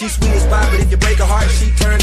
She sweet as pie, but if you break her heart, she turns